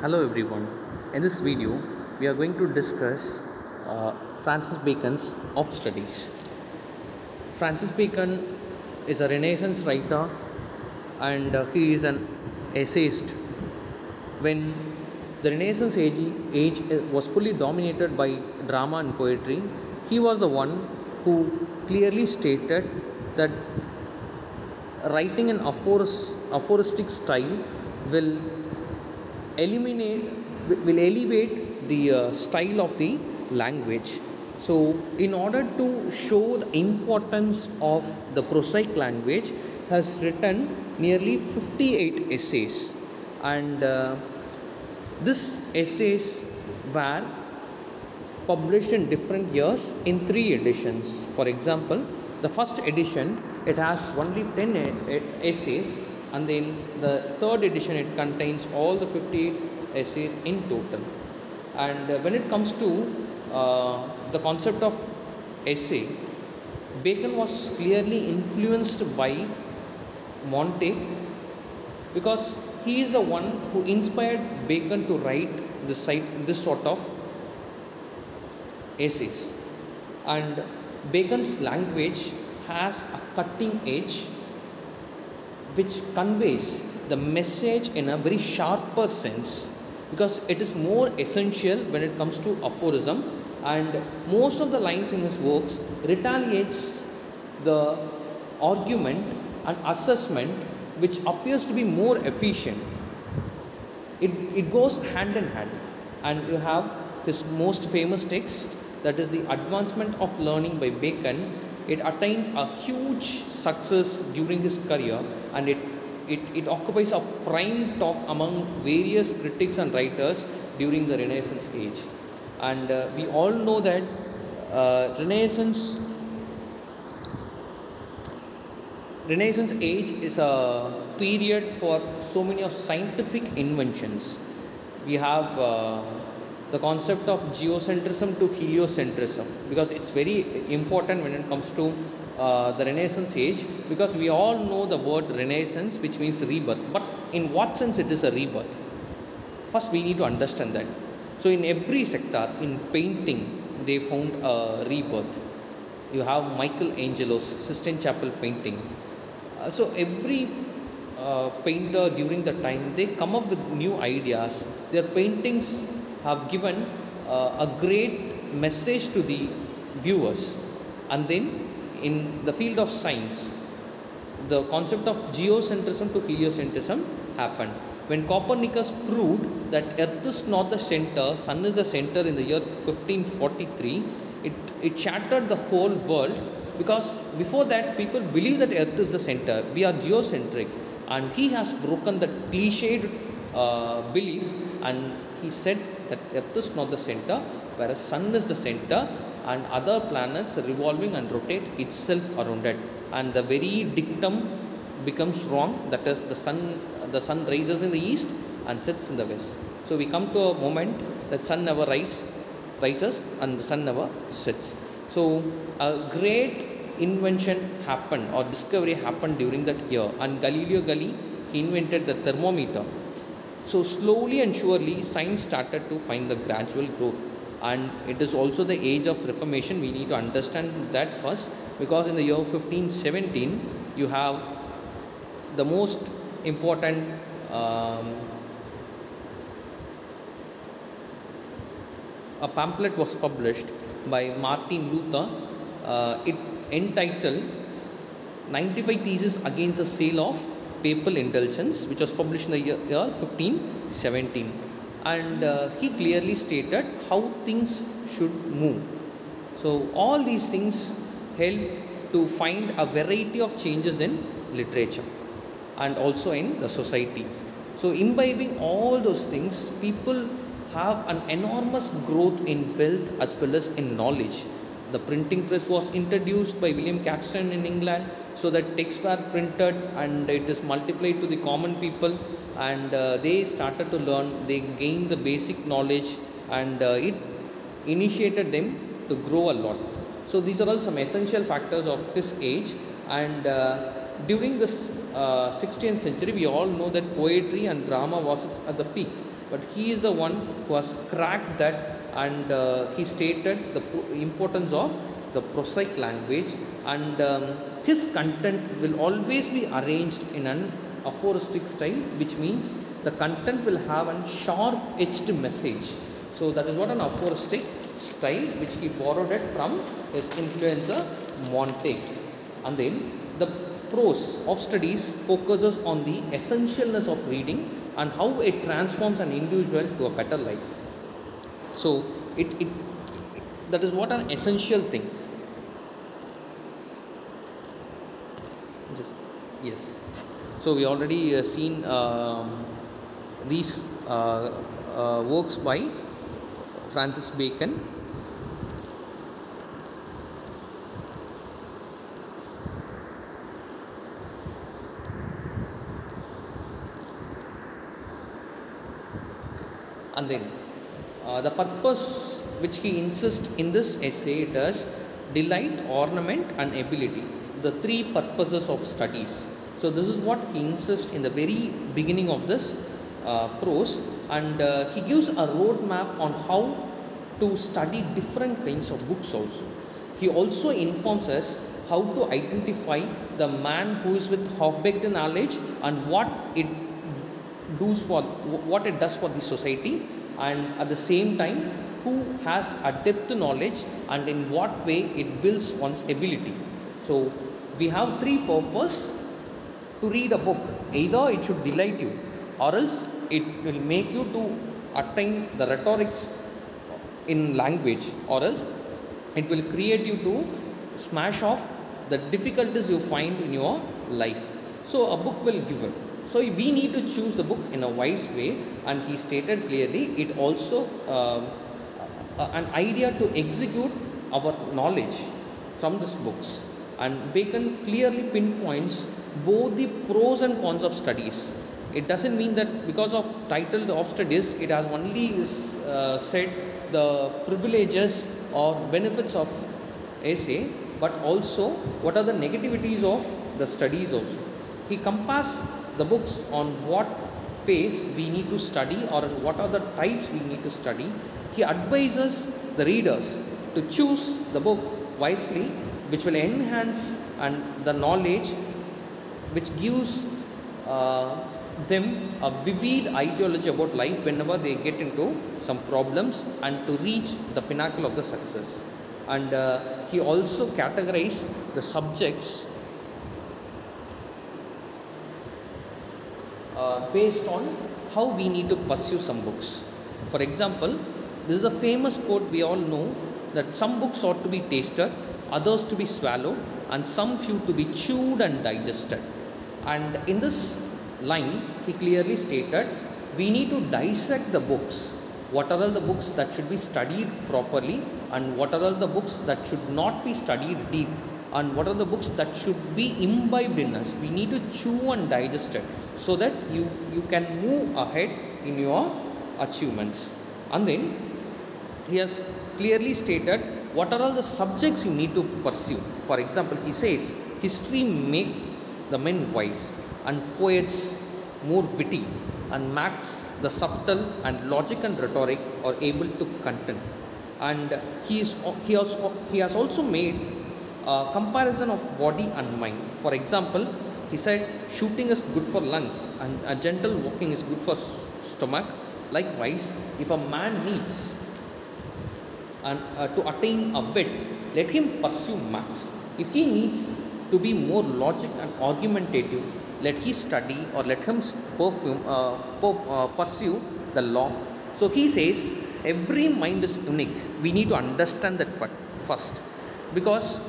Hello everyone. In this video, we are going to discuss uh, Francis Bacon's Of Studies. Francis Bacon is a Renaissance writer and uh, he is an essayist. When the Renaissance age, age was fully dominated by drama and poetry, he was the one who clearly stated that writing an aphoris- aphoristic style will eliminate will elevate the uh, style of the language. So in order to show the importance of the prosaic language has written nearly 58 essays. And uh, this essays were published in different years in three editions. For example the first edition it has only 10 e- e- essays and then the third edition it contains all the 58 essays in total. And uh, when it comes to uh, the concept of essay bacon was clearly influenced by montaigne because he is the one who inspired bacon to write this, this sort of essays. And bacon's language has a cutting edge which conveys the message in a very sharper sense because it is more essential when it comes to aphorism and most of the lines in his works retaliates the argument and assessment which appears to be more efficient. It, it goes hand in hand and you have his most famous text that is the advancement of learning by bacon it attained a huge success during his career and it, it, it occupies a prime talk among various critics and writers during the renaissance age and uh, we all know that uh, renaissance Renaissance age is a period for so many of scientific inventions. We have uh, the concept of geocentrism to heliocentrism because it's very important when it comes to uh, the Renaissance age because we all know the word Renaissance which means rebirth. But in what sense it is a rebirth? First, we need to understand that. So, in every sector, in painting, they found a rebirth. You have Michelangelo's Sistine Chapel painting uh, so every uh, painter during the time they come up with new ideas their paintings have given uh, a great message to the viewers. And then in the field of science the concept of geocentrism to heliocentrism happened. When copernicus proved that earth is not the center sun is the center in the year 1543 it, it shattered the whole world because before that people believe that earth is the center. We are geocentric. And he has broken that cliched uh, belief and he said that earth is not the center whereas sun is the center and other planets revolving and rotate itself around it. And the very dictum becomes wrong that is the sun the sun rises in the east and sets in the west. So we come to a moment that sun never rise, rises and the sun never sets. So a great invention happened or discovery happened during that year and Galileo Galilei he invented the thermometer. So slowly and surely science started to find the gradual growth and it is also the age of reformation we need to understand that first because in the year 1517 you have the most important um, a pamphlet was published by Martin Luther. Uh, it entitled 95 Theses Against the Sale of Papal Indulgence, which was published in the year, year 1517. And uh, he clearly stated how things should move. So, all these things help to find a variety of changes in literature and also in the society. So, imbibing all those things, people have an enormous growth in wealth as well as in knowledge. The printing press was introduced by William Caxton in England so that texts were printed and it is multiplied to the common people and uh, they started to learn, they gained the basic knowledge and uh, it initiated them to grow a lot. So these are all some essential factors of his age and uh, during this uh, 16th century we all know that poetry and drama was at the peak but he is the one who has cracked that and uh, he stated the importance of the prosaic language and um, his content will always be arranged in an aphoristic style which means the content will have a sharp edged message. So that is what an aphoristic style which he borrowed it from his influencer Montaigne and then the prose of studies focuses on the essentialness of reading and how it transforms an individual to a better life so it, it, that is what an essential thing. Just yes. So we already uh, seen um, these uh, uh, works by francis bacon. And then uh, the purpose which he insists in this essay does delight ornament and ability the three purposes of studies. So this is what he insists in the very beginning of this uh, prose and uh, he gives a roadmap on how to study different kinds of books also. He also informs us how to identify the man who is with half-baked knowledge and what it does for what it does for the society and at the same time who has a depth knowledge and in what way it builds one's ability. So we have three purpose to read a book. Either it should delight you or else it will make you to attain the rhetorics in language or else it will create you to smash off the difficulties you find in your life. So a book will give it so we need to choose the book in a wise way. And he stated clearly it also uh, an idea to execute our knowledge from these books. And bacon clearly pinpoints both the pros and cons of studies. It doesn't mean that because of title of studies it has only uh, said the privileges or benefits of essay but also what are the negativities of the studies also. He compass the books on what phase we need to study or what are the types we need to study he advises the readers to choose the book wisely which will enhance and the knowledge which gives uh, them a vivid ideology about life whenever they get into some problems and to reach the pinnacle of the success. And uh, he also categorized the subjects uh, based on how we need to pursue some books. For example, this is a famous quote we all know that some books ought to be tasted, others to be swallowed, and some few to be chewed and digested. And in this line, he clearly stated we need to dissect the books. What are all the books that should be studied properly, and what are all the books that should not be studied deep, and what are the books that should be imbibed in us. We need to chew and digest it so that you, you can move ahead in your achievements. And then he has clearly stated what are all the subjects you need to pursue. For example, he says history make the men wise and poets more witty and maths the subtle and logic and rhetoric are able to contend And he, is, he, also, he has also made a comparison of body and mind. For example, he said shooting is good for lungs and a gentle walking is good for stomach. Likewise, if a man needs and uh, to attain a wit, let him pursue maths. If he needs to be more logic and argumentative, let he study or let him perfume, uh, uh, pursue the law. So he says every mind is unique. We need to understand that first because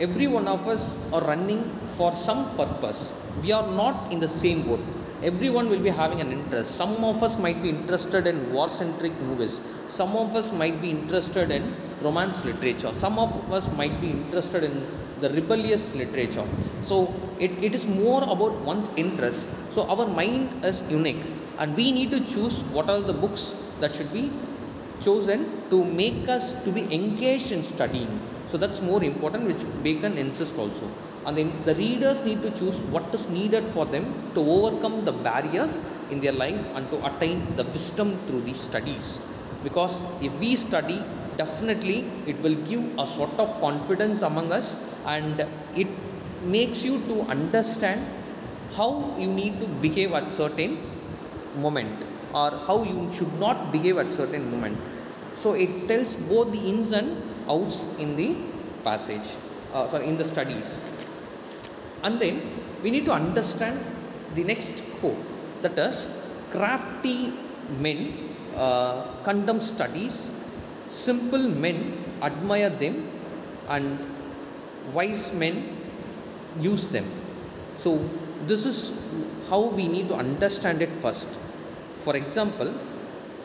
every one of us are running for some purpose. We are not in the same boat. Everyone will be having an interest. Some of us might be interested in war centric movies. Some of us might be interested in romance literature. Some of us might be interested in the rebellious literature. So it, it is more about one's interest. So our mind is unique and we need to choose what are the books that should be chosen to make us to be engaged in studying. So that's more important, which Bacon insists also. and then the readers need to choose what is needed for them to overcome the barriers in their life and to attain the wisdom through these studies because if we study definitely it will give a sort of confidence among us and it makes you to understand how you need to behave at certain moment or how you should not behave at certain moment so it tells both the ins and outs in the passage uh, sorry in the studies. And then we need to understand the next quote that is crafty men uh, condemn studies simple men admire them and wise men use them. So this is how we need to understand it first. For example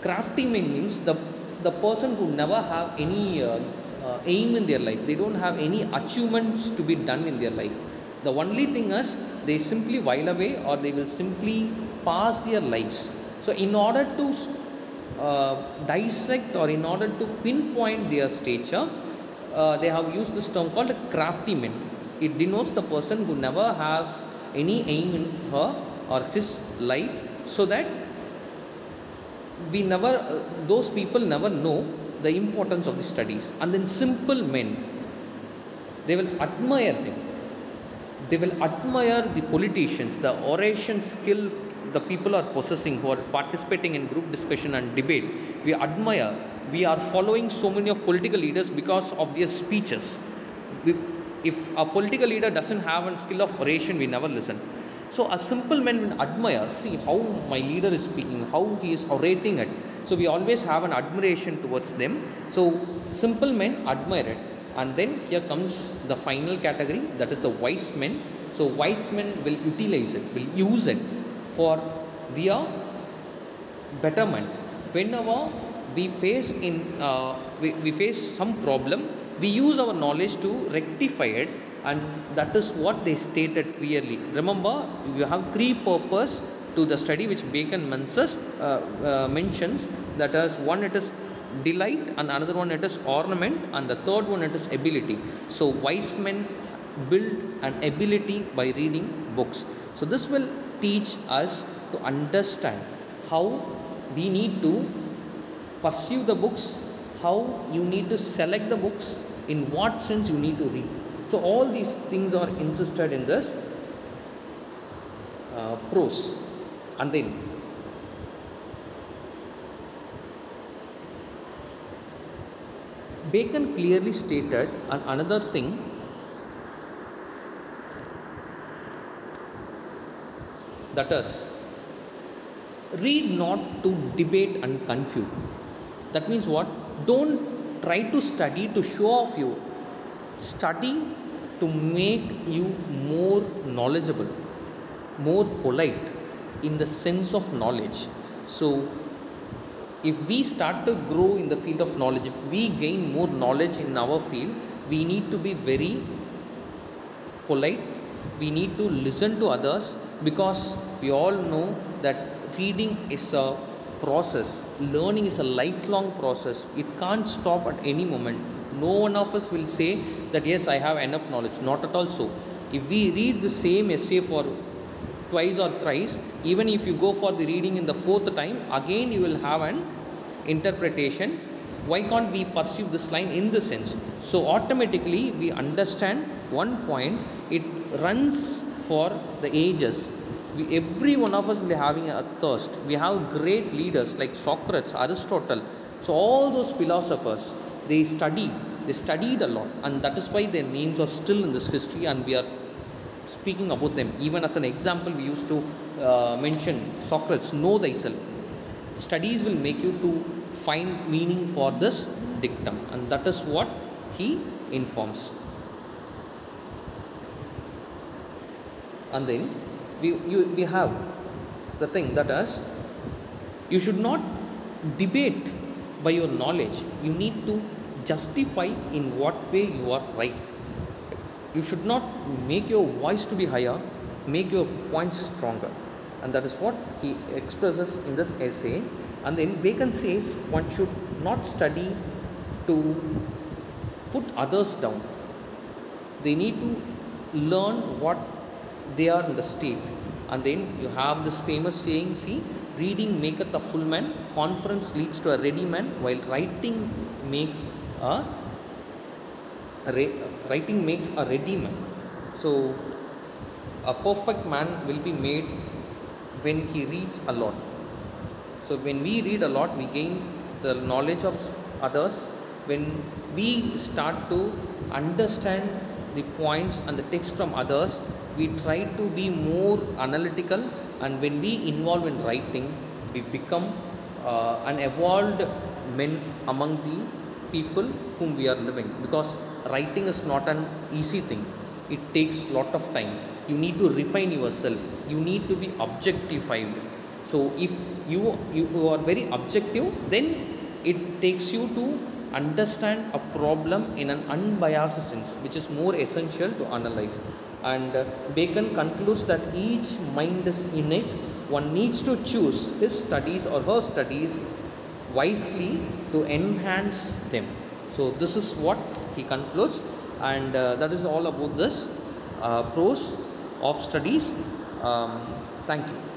crafty men means the the person who never have any uh, uh, aim in their life. They don't have any achievements to be done in their life. The only thing is they simply while away or they will simply pass their lives. So in order to uh, dissect or in order to pinpoint their stature uh, they have used this term called crafty men. It denotes the person who never has any aim in her or his life so that we never uh, those people never know the importance of the studies. And then simple men they will admire them. They will admire the politicians the oration skill the people are possessing who are participating in group discussion and debate. We admire we are following so many of political leaders because of their speeches. If, if a political leader doesn't have a skill of oration we never listen. So a simple man will admire see how my leader is speaking how he is orating it so we always have an admiration towards them. So simple men admire it. And then here comes the final category that is the wise men. So wise men will utilize it will use it for their betterment. Whenever we face in uh, we, we face some problem we use our knowledge to rectify it. And that is what they stated clearly. Remember you have three purpose to the study which bacon mentions, uh, uh, mentions that is one it is delight and another one it is ornament and the third one it is ability. So wise men build an ability by reading books. So this will teach us to understand how we need to pursue the books how you need to select the books in what sense you need to read. So all these things are insisted in this uh, prose and then Bacon clearly stated and another thing that is read not to debate and confute that means what? Don't try to study to show off you. Study to make you more knowledgeable more polite in the sense of knowledge. So if we start to grow in the field of knowledge if we gain more knowledge in our field we need to be very polite. We need to listen to others because we all know that reading is a process. Learning is a lifelong process. It can't stop at any moment. No one of us will say that yes i have enough knowledge. Not at all so. If we read the same essay for twice or thrice even if you go for the reading in the fourth time again you will have an interpretation. Why can't we perceive this line in the sense? So automatically we understand one point it runs for the ages. We, every one of us will be having a thirst. We have great leaders like socrates aristotle. So all those philosophers they studied they studied a lot and that is why their names are still in this history and we are speaking about them even as an example we used to uh, mention socrates. Know thyself. Studies will make you to find meaning for this dictum and that is what he informs. And then we, you, we have the thing that is you should not debate by your knowledge. You need to justify in what way you are right you should not make your voice to be higher make your points stronger. And that is what he expresses in this essay. And then bacon says one should not study to put others down. They need to learn what they are in the state. And then you have this famous saying see reading maketh a full man conference leads to a ready man while writing makes a, writing makes a ready man. So a perfect man will be made when he reads a lot. So when we read a lot we gain the knowledge of others. When we start to understand the points and the text from others we try to be more analytical. And when we involve in writing we become uh, an evolved men among the people whom we are living. Because writing is not an easy thing. It takes lot of time. You need to refine yourself. You need to be objectified. So if you you are very objective then it takes you to understand a problem in an unbiased sense which is more essential to analyze. And uh, bacon concludes that each mind is innate. One needs to choose his studies or her studies wisely to enhance them so this is what he concludes. And uh, that is all about this uh, prose of studies. Um, thank you